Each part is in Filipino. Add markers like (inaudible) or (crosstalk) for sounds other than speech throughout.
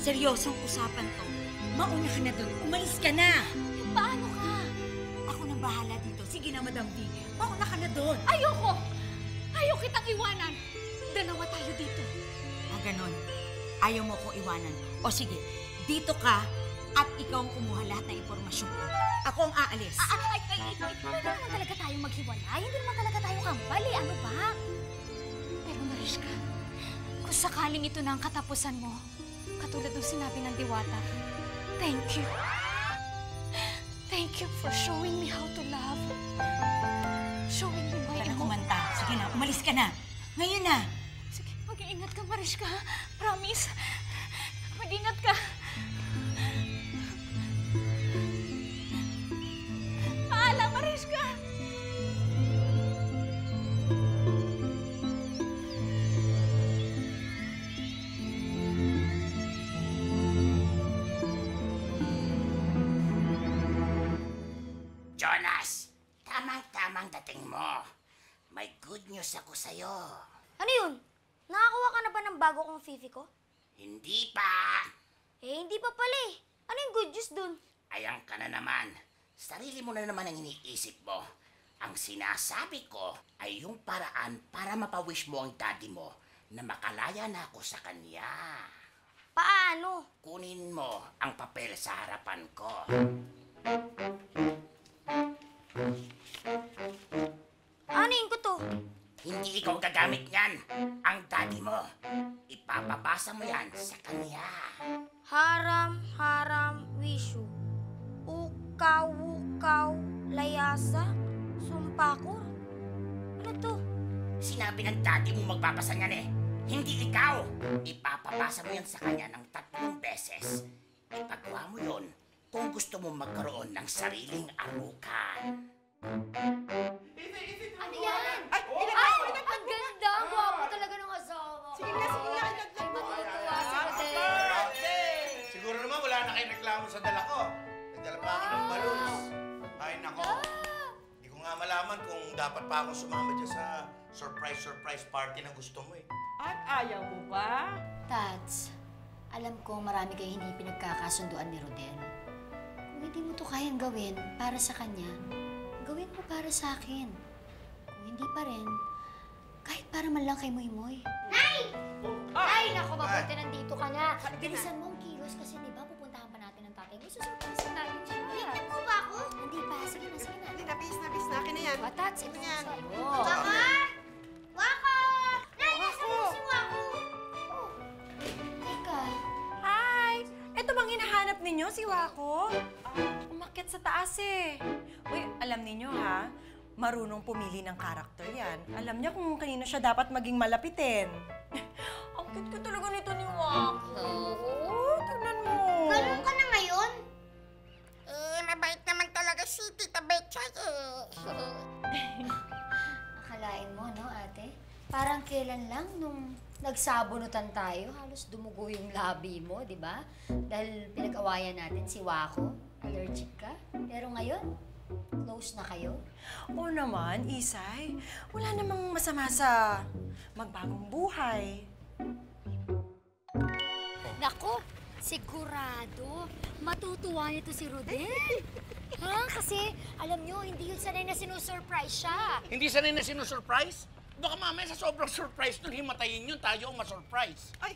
Seryosong usapan to. Mauna ka na doon. Umalis ka na. Eh, paano ka? Ako nang bahala dito. Sige na, Madam V. Mauna ka na doon. Ayoko! Ayaw kitang iwanan. Dalawa tayo dito. Ah, ganon. Ayaw mo ko iwanan. O sige, dito ka at ikaw ang kumuha lahat ng impormasyon ko. Ako ang aalis. Ah, ah, ay, ay, ay, ay, pwede naman talaga tayo maghiwalay. Hindi naman talaga tayo kambali. Ano ba? Pero Mariska, kung sakaling ito na ang katapusan mo, katulad ng sinabi ng diwata, thank you. Thank you for showing me how to love. Showing me my Huwag ka na emo- kumanta. Sige na, umalis ka na. Ngayon na. Sige, mag-iingat ka, Mariska. Promise. Mag-ingat ka. Kong Fifi ko? Hindi pa. Eh, hindi pa pala eh. Ano yung good news dun? Ayan ka na naman. Sarili mo na naman ang iniisip mo. Ang sinasabi ko ay yung paraan para mapawish mo ang daddy mo na makalaya na ako sa kanya. Paano? Kunin mo ang papel sa harapan ko. Anin ko to? Hindi ikaw gagamit niyan. Ang daddy mo. Ipapabasa mo yan sa kanya. Haram, haram, wishu. Ukaw, ukaw, layasa, sumpakor. Ano to? Sinabi ng daddy mo magbabasa niyan eh. Hindi ikaw. Ipapabasa mo yan sa kanya ng tatlong beses. Ipagawa mo yon kung gusto mo magkaroon ng sariling arukan. Ano yan? Ay, Ay ang ganda. Gwapo talaga ng asawa. Sige na, sige na. Ay, matutuwa si Rodel. Siguro naman wala na kayong reklamo sa dala ko. Nagdala pa ako ng balloons. Ay, nako. Hindi ko nga malaman kung dapat pa ako sumama dyan sa surprise-surprise party na gusto mo eh. At ayaw mo ba? Tats, alam ko marami kayo hindi pinagkakasunduan ni Rodel. Kung hindi mo to kayang gawin para sa kanya, gawin mo para sa akin. Kung hindi pa rin, kahit para man lang kay Moy Moy. Ay, nako, mabuti Ay. nandito ka na. Bilisan mo ang kilos kasi di ba pupuntahan pa natin ang tatay mo. Susurprise natin siya. Ano ba ako? Hindi pa. Sige na, sige na. Hindi, nabis, nabis na. Akin na yan. Batats, ito yan. sa'yo. Waka! Waka! Nay, nasa Wako! si Wako? Teka, Hi! Ito bang hinahanap ninyo, si Wako? Ah, umakyat sa taas eh. Uy, alam ninyo ha, marunong pumili ng karakter yan. Alam niya kung kanino siya dapat maging malapitin. (laughs) Ang cute ko talaga nito ni Wako. Tignan mo. Ganun ka na ngayon? Eh, mabait naman talaga si Tita Betchay eh. (laughs) akalain mo, no, ate? Parang kailan lang nung nagsabunutan tayo, halos dumugo yung labi mo, di ba? Dahil pinag-awayan natin si Wako. Allergic ka. Pero ngayon, close na kayo. Oo naman, Isay. Wala namang masama sa magbagong buhay. Nako, sigurado. Matutuwa nito si Rodel. (laughs) ha? Kasi, alam nyo, hindi yun sanay na sinusurprise siya. Hindi sanay na sinusurprise? Baka mamaya sa sobrang surprise nun, himatayin yun, tayo ang masurprise. Ay!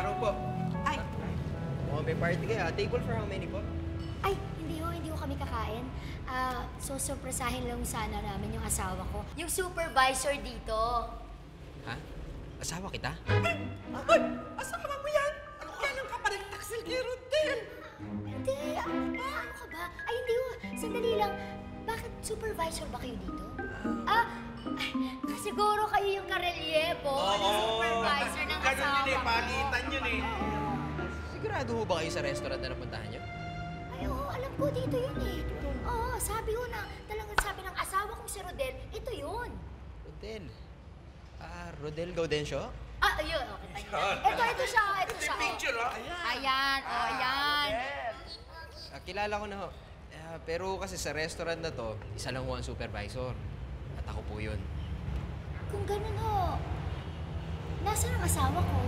Araw po. Ay! Mukhang may party kayo. ah. Table for how many po? Ay, hindi ho, hindi ho kami kakain. Ah, so surpresahin lang sana namin yung asawa ko. Yung supervisor dito. Ha? Asawa kita? Ay! Asawa mo yan? Ano Kailan ka pa rin taksil kay Rodel? Hindi, ah, ano ka ba? Ay, hindi ho. Sandali lang. Bakit supervisor ba kayo dito? Ah, siguro kayo yung karelyebo na supervisor ng Ganun asawa yun eh, ko. palitan yun eh. Sigurado ho ba kayo sa restaurant na napuntahan niyo? Ay, oo, alam ko dito yun eh. Oo, sabi ko na, talagang sabi ng asawa kong si Rodel, ito yun. Rodel. Ah, Rodel Gaudencio? Ah, ayun, okay. Ito, ito siya, ito siya. Picture, oh. Ayan, oh, ayan. Ah, kilala ko na ho. Ah, Ah, pero kasi sa restaurant na to, isa lang ho ang supervisor. At ako po yun. Kung ganun ho, nasaan ang asawa ko?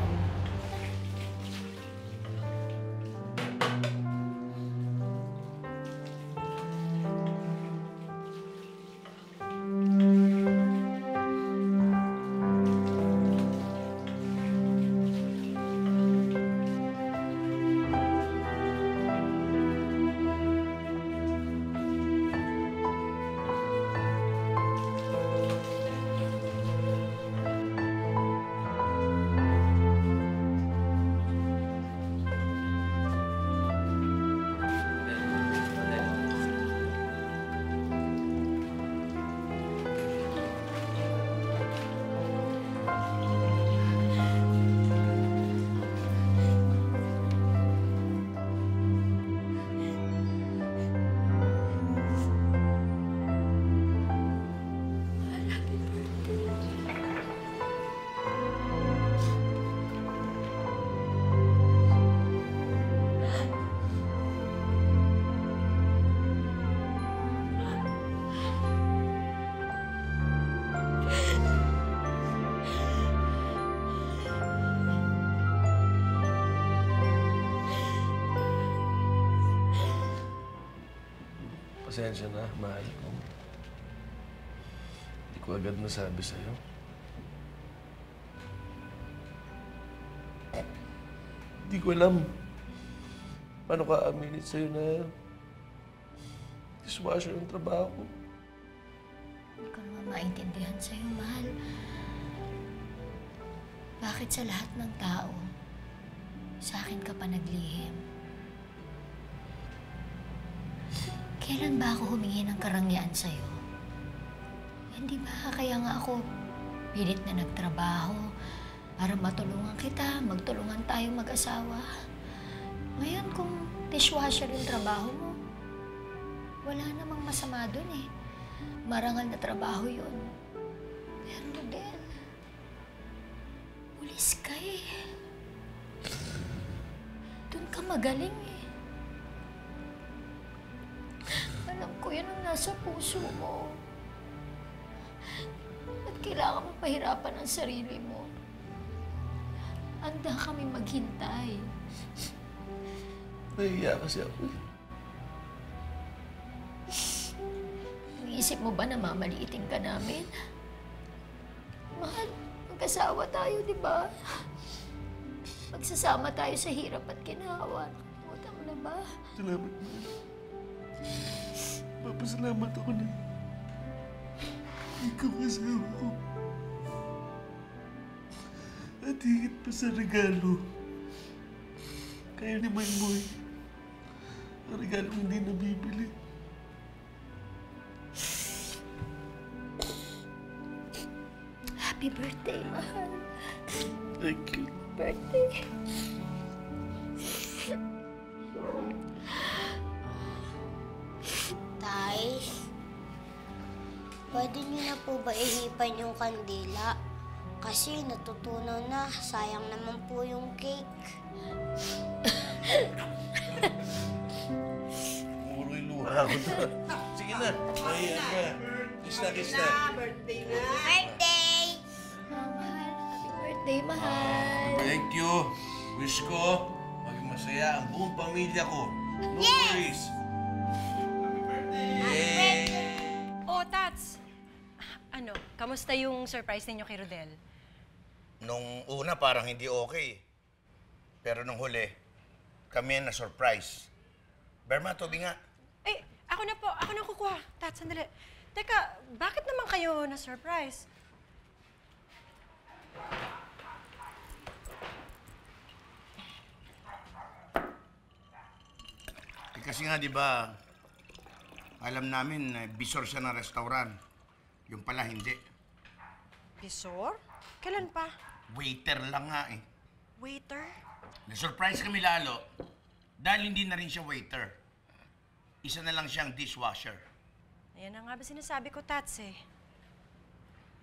Pasensya na, mahal ko. Hindi ko agad nasabi sa'yo. Hindi ko alam paano ka aminin sa'yo na dishwasher ang trabaho ko. Hindi ko naman maintindihan sa'yo, mahal. Bakit sa lahat ng tao, sa akin ka pa naglihim? Kailan ba ako humingi ng karangyaan sa'yo? Hindi ba kaya nga ako pilit na nagtrabaho para matulungan kita, magtulungan tayo mag-asawa? Ngayon kung dishwasher yung trabaho mo, wala namang masama dun eh. Marangal na trabaho yun. Pero Rodel, pulis ka eh. Doon ka magaling eh. Alam ko yan ang nasa puso mo. At kailangan mo pahirapan ang sarili mo. Handa kami maghintay. Nahiya kasi ako eh. Iisip mo ba na mamaliitin ka namin? Mahal, magkasawa tayo, di ba? Magsasama tayo sa hirap at ginawa. Nakalimutan mo na ba? Salamat, mahal. Papasalamat ako na ikaw kasama ko. At higit pa sa regalo, kayo ni Maymoy. Ang regalo hindi nabibili. Happy birthday, mahal. Thank you. Birthday. Pwede niyo na po ba ihipan yung kandila? Kasi natutunaw na, sayang naman po yung cake. Puro yung luha (laughs) ko na. Sige na. Kiss na, kiss na. birthday na. Birthday! Mahal, happy birthday, mahal. Thank you. Wish ko maging masaya ang buong pamilya ko. No worries. Kamusta yung surprise ninyo kay Rodel? Nung una parang hindi okay. Pero nung huli, kami na surprise. Berma, tubi nga. Eh, ako na po. Ako na kukuha. Tats, sandali. Teka, bakit naman kayo na-surprise? Eh, kasi nga, di ba, alam namin na bisor siya ng restaurant. Yung pala, hindi. Bisor? Kailan pa? Waiter lang nga eh. Waiter? Na-surprise kami lalo dahil hindi na rin siya waiter. Isa na lang siyang dishwasher. Ayan na nga ba sinasabi ko, Tats eh.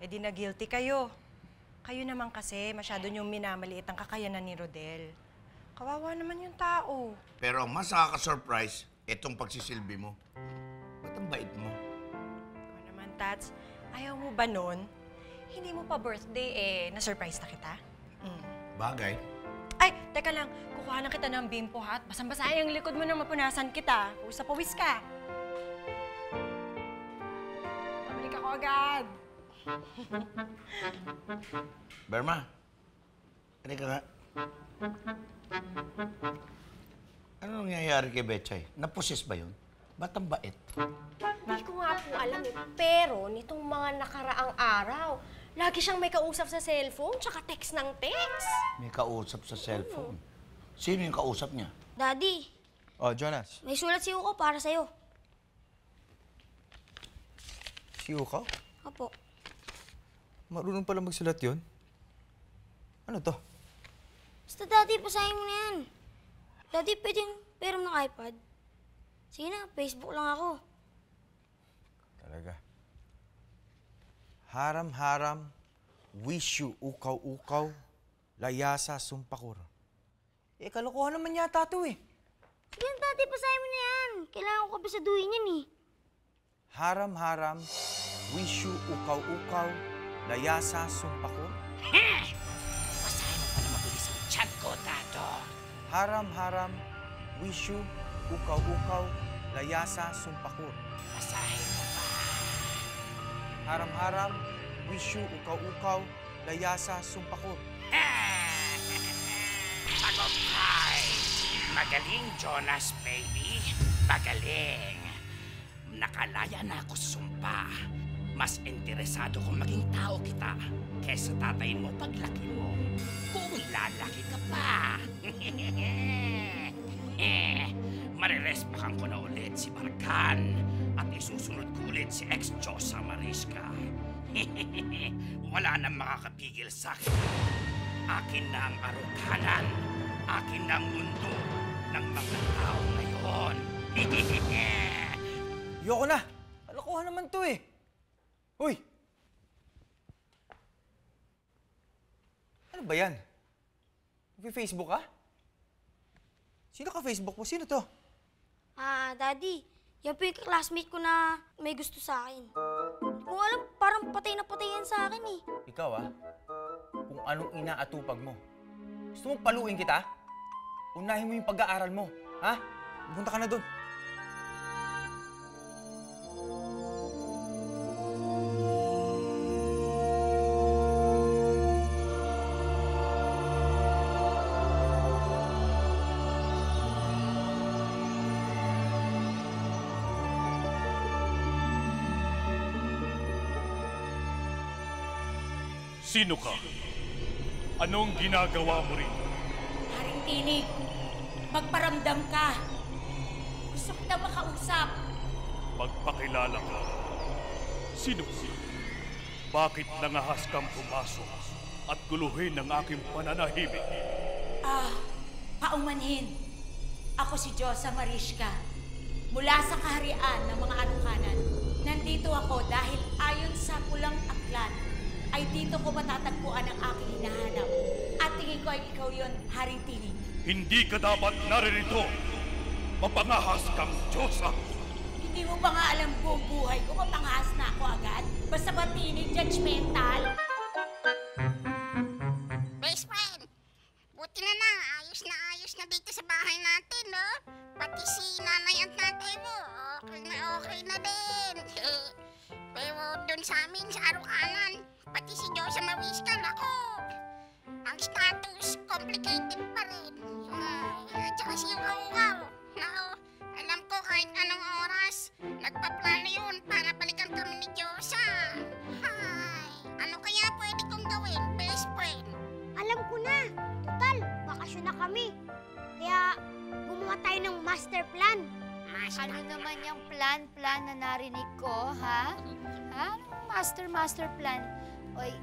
Eh di na guilty kayo. Kayo naman kasi masyado niyong minamaliit ang kakayanan ni Rodel. Kawawa naman yung tao. Pero ang mas nakaka-surprise, Itong pagsisilbi mo. Ba't ang bait mo? Ikaw naman, Tats. Ayaw mo ba nun? Hindi mo pa birthday eh, na-surprise na kita? Mm. Bagay. Ay, teka lang. Kukuha lang kita ng bimpo ha. at Basang-basahin ang likod mo nang mapunasan kita. Pusa pawis ka. Pabalik ako agad. (laughs) Berma, halika nga. Ano nangyayari kay Betchay? Naposes ba yun? Ba't ang bait? Hindi ko nga po alam eh. Pero nitong mga nakaraang araw, lagi siyang may kausap sa cellphone, tsaka text ng text. May kausap sa cellphone. Sino yung kausap niya? Daddy, Oh, Jonas. may sulat si Uko para sa'yo. Si Ukaw? Opo. Marunong pala magsulat yun. Ano to? Basta daddy, basahin mo na yan. Daddy, pwedeng peram ng iPad. Sige na, Facebook lang ako. Talaga. Haram-haram, wish you ukaw-ukaw, layasa sumpakur. Eh, kalokohan naman yata to eh. Sige na, daddy, basahin mo na yan. Kailangan ko kabisaduhin yan eh. Haram-haram, wish you ukaw-ukaw, layasa sumpakur. Basahin mo pa na mabilis ang chat ko, Tato. Haram-haram, wish you ukaw-ukaw, layasa sumpakur. Basahin mo pa. Haram-haram, wish you ukaw-ukaw, layasa sumpakur. (laughs) Tagumpay! Magaling, Jonas, baby. Magaling. Nakalaya na ako sumpa. Mas interesado kong maging tao kita kesa tatayin mo paglaki mo. Kung lalaki ka pa. (laughs) eh, marirespakan ko na ulit si Barkan at isusunod ko ulit si ex-Diyosa Mariska. (laughs) Wala nang makakapigil sa akin. Akin na ang arukanan. Akin na ang mundo ng mga tao ngayon. (laughs) Yoko na! Kalokohan naman to eh. Uy! Ano ba yan? Nag-Facebook ka? Sino ka Facebook mo? Sino to? Ah, daddy, yan po yung classmate ko na may gusto sa akin. Hindi alam, parang patay na patay yan sa akin eh. Ikaw ah, kung anong inaatupag mo. Gusto mong paluin kita? Unahin mo yung pag-aaral mo, ha? Punta ka na doon. Sino ka? Anong ginagawa mo rito? Haring tinig, magparamdam ka. Gusto kita makausap. Magpakilala ka. Sino ka? Bakit nangahas kang pumasok at guluhin ang aking pananahimik? Ah, paumanhin. Ako si Diyosa Mariska. Mula sa kaharian ng mga anukanan, nandito ako dahil ay dito ko matatagpuan ang aking hinahanap. At tingin ko ay ikaw yon, Haring Tinig. Hindi ka dapat naririto. Mapangahas kang Diyosa. Hindi mo ba nga alam buong buhay ko, mapangahas na ako agad? Basta ba tinig, judgmental? Dun sa amin, sa Arukanan, pati si Diyosa Mawiska, nako, ang status complicated pa rin. Ay, at saka si Ukaw-Ukaw, nako, alam ko kahit anong oras, nagpaplano yun para balikan kami ni Diyosa. Hay, ano kaya pwede kong gawin, best friend? Alam ko na. Total, bakasyon na kami. Kaya gumawa tayo ng master plan. Ano naman yung plan-plan na narinig ko, ha? Ha? Master, master plan. Oy,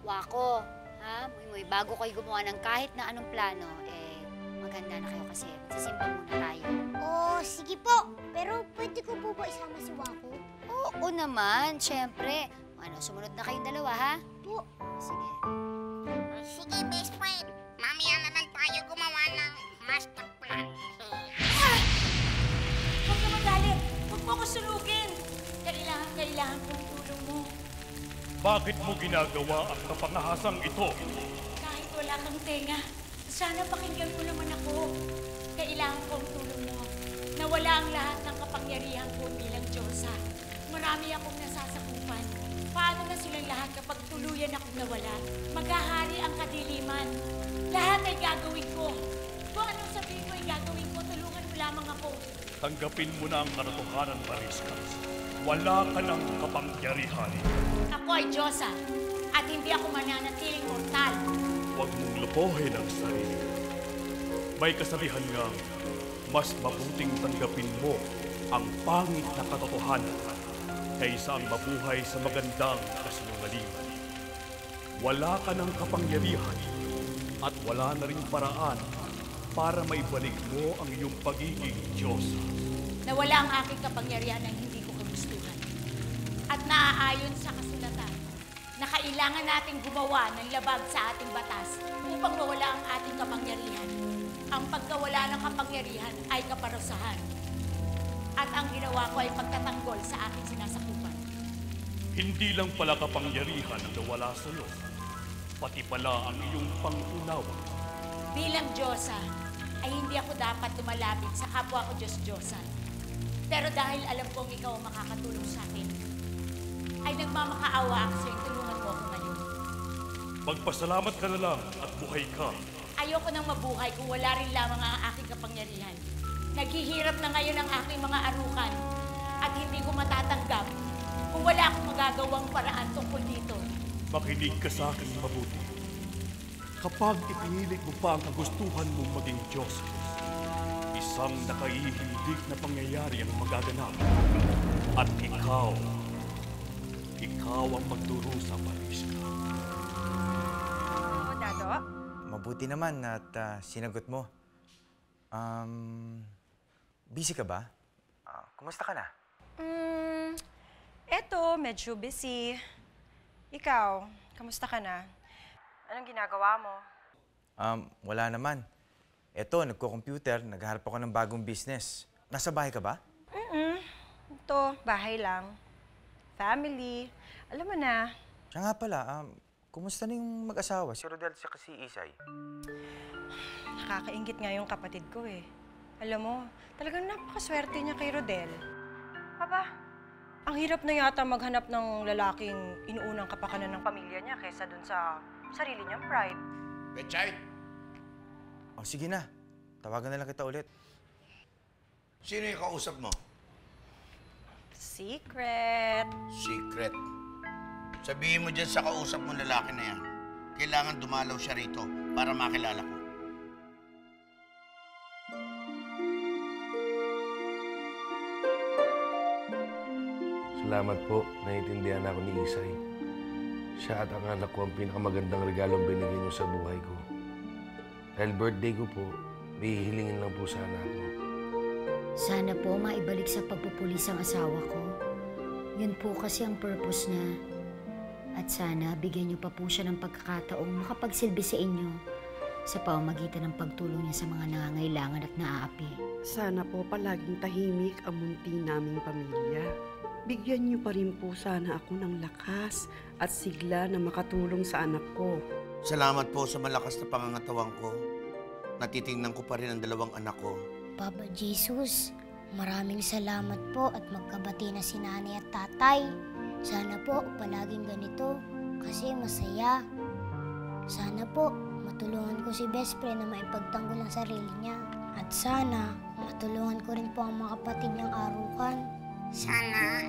wako, ha? Muy, muy, bago kayo gumawa ng kahit na anong plano, eh, maganda na kayo kasi magsisimba muna tayo. Oh, sige po. Pero pwede ko po ba isama si Wako? Oo naman, syempre. Ano, sumunod na kayong dalawa, ha? Po. Sige. Sige, best friend. Mamaya na lang tayo gumawa ng master plan. mo ko sunugin! Kailangan, kailangan kong tulong mo. Bakit mo ginagawa ang kapangahasang ito? Kahit wala kang tenga, sana pakinggan mo naman ako. Kailangan kong tulong mo. Nawala ang lahat ng kapangyarihan ko bilang Diyosa. Marami akong nasasakupan. Paano na silang lahat kapag tuluyan akong nawala? Maghahari ang kadiliman. Lahat ay gagawin ko. Kung anong sabihin ko ay gagawin ko, tulungan mo lamang ako. Tanggapin mo na ang katotohanan, Mariscas. Wala ka ng kapangyarihan. Ako ay Diyosa at hindi ako mananatiling mortal. Huwag mong lupohin ang sarili. May kasabihan nga, mas mabuting tanggapin mo ang pangit na katotohanan kaysa ang mabuhay sa magandang kasinungalingan. Wala ka ng kapangyarihan at wala na rin paraan para maibalik mo ang iyong pagiging Diyos. Nawala ang aking kapangyarihan ng naaayon sa kasulatan na kailangan nating gumawa ng labag sa ating batas upang mawala ang ating kapangyarihan. Ang pagkawala ng kapangyarihan ay kaparusahan. At ang ginawa ko ay pagtatanggol sa aking sinasakupan. Hindi lang pala kapangyarihan ang nawala sa iyo, pati pala ang iyong pangunawa. Bilang Diyosa, ay hindi ako dapat lumalapit sa kapwa ko Diyos-Diyosan. Pero dahil alam kong ikaw ang makakatulong sa akin, ay nagmamakaawa ako sa'yo, tulungan mo ako ngayon. Magpasalamat ka na lang at buhay ka. Ayoko nang mabuhay kung wala rin lamang ang aking kapangyarihan. Naghihirap na ngayon ang aking mga arukan at hindi ko matatanggap kung wala akong magagawang paraan tungkol dito. Makinig ka sa akin mabuti. Kapag ipinilit mo pa ang kagustuhan mong maging Diyos, isang nakaihindig na pangyayari ang magaganap. At ikaw, ikaw ang magdurusa, Mariska. Oh, Dado? Mabuti naman at ah, sinagot mo. Um, busy ka ba? Ah, kumusta ka na? Hmm, eto, medyo busy. Ikaw, kamusta ka na? Anong ginagawa mo? Um, wala naman. Eto, nagko-computer, naghahanap ako ng bagong business. Nasa bahay ka ba? Mm Ito, bahay lang. Family. Alam mo na, Siya nga pala, um, kumusta na yung mag-asawa? Si Rodel at si Isay. nakakaingit nga yung kapatid ko eh. Alam mo, talagang napakaswerte niya kay Rodel. Aba, ang hirap na yata maghanap ng lalaking inuunang kapakanan ng pamilya niya kaysa dun sa sarili niyang pride. Betchay, O sige na, tawagan na lang kita ulit. sino yung kausap mo? Secret. Secret. Sabihin mo dyan sa kausap mo lalaki na yan, kailangan dumalaw siya rito para makilala ko. Salamat po, naiintindihan ako ni Isay. Siya at ang anak ko ang pinakamagandang regalong binigay niyo sa buhay ko. Dahil birthday ko po, may hihilingin lang po sana ako. Sana po maibalik sa pagpupulis ang asawa ko. Yun po kasi ang purpose niya. At sana bigyan niyo pa po siya ng pagkakataong makapagsilbi sa inyo sa pamamagitan ng pagtulong niya sa mga nangangailangan at naaapi. Sana po palaging tahimik ang munti naming pamilya. Bigyan niyo pa rin po sana ako ng lakas at sigla na makatulong sa anak ko. Salamat po sa malakas na pangangatawang ko. Natitingnan ko pa rin ang dalawang anak ko. Papa Jesus, maraming salamat po at magkabati na si nanay at tatay. Sana po palaging ganito kasi masaya. Sana po matulungan ko si best friend na maipagtanggol ang sarili niya. At sana matulungan ko rin po ang mga kapatid niyang arukan. Sana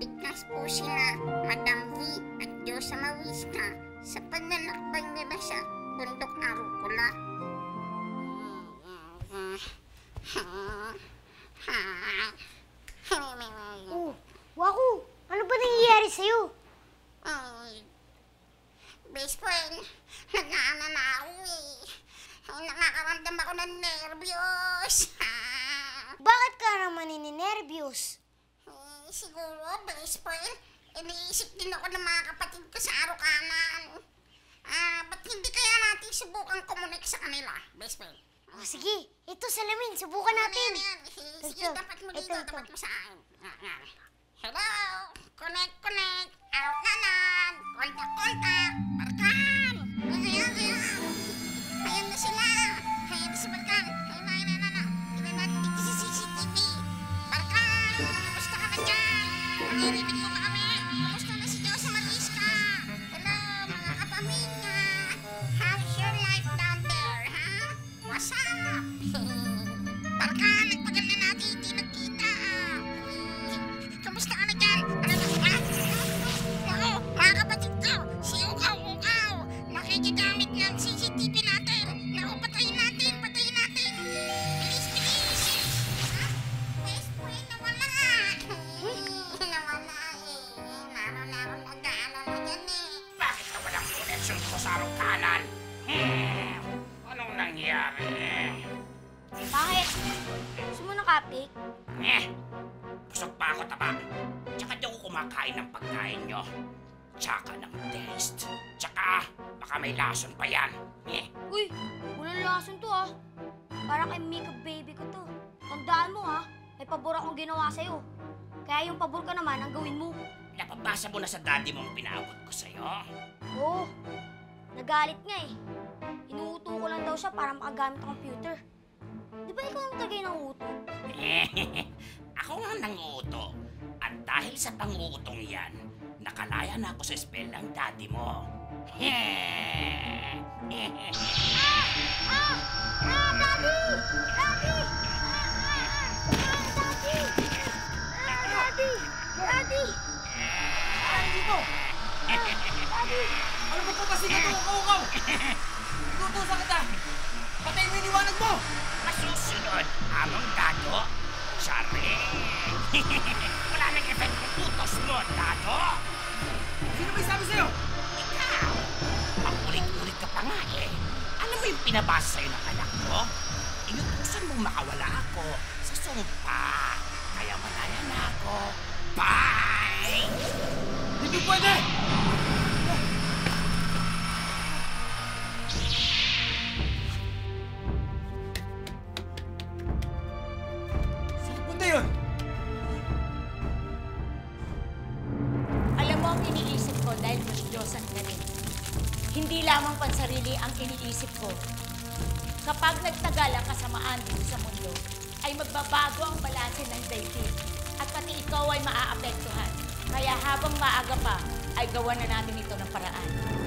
ligtas po sina Madam V at Diyosa Mawiska sa panlalakbay nila sa bundok Arukula. Oh, Waku, ano ba nangyayari sa'yo? Ay, best friend, nag-aana na ako eh. Ay, nakakaramdam ako ng nervyos. (laughs) Bakit ka naman nininervyos? Eh, siguro, best friend, iniisip din ako ng mga kapatid ko sa Arukanan. Ah, ba't hindi kaya natin subukan kumunik sa kanila, best friend? O sige, ito salamin, subukan natin. Ano yan, yan? Eh, Sige, Ito, dapat mo ito, dito, ito. dapat mo sa akin. Hello? Connect, connect. Out na lang. Laro-laro nag-aalala dyan eh. Bakit na walang koneksyon ko sa kanan? Hmm, anong nangyari? Bakit? Gusto mo ng cupcake? Eh, busog pa ako taba. Tsaka di ako kumakain ng pagkain nyo. Tsaka ng taste. Tsaka, baka may lason pa yan. Eh, Uy, walang lason to ah. Para kay makeup baby ko to. Tandaan mo ha, may pabor akong ginawa sa'yo. Kaya yung pabor ka naman ang gawin mo. Napabasa mo na sa daddy mong pinaabot ko sa'yo. Oo, nagalit nga eh. Inuuto ko lang daw siya para makagamit ng computer. Di ba ikaw ang tagay ng uto? (laughs) ako nga nanguuto. At dahil sa panguutong yan, nakalaya na ako sa spell ng daddy mo. Daddy! Daddy! Dito! Ano ba ito kasi ito, ukaw-ukaw? Tutusan kita! Patayin mo yung liwanag mo! Masusunod, among dado. Sorry. (laughs) Wala nang effect kung utos mo, dado. Sino may sabi sa'yo? Ikaw, ang ulit-ulit ka pa nga eh. Alam mo yung pinabasa sa'yo ng anak ko? Inutusan mong makawala ako sa sumpa. Kaya malaya Pwede! Saan punta yun? Alam mo ang iniisip ko dahil mas Diyosan ka rin. Hindi lamang pansarili ang iniisip ko. Kapag nagtagal ang kasamaan dito sa mundo, ay magbabago ang balanse ng daigdig at pati ikaw ay maaapektuhan. Kaya habang maaga pa, ay gawa na natin ito ng paraan.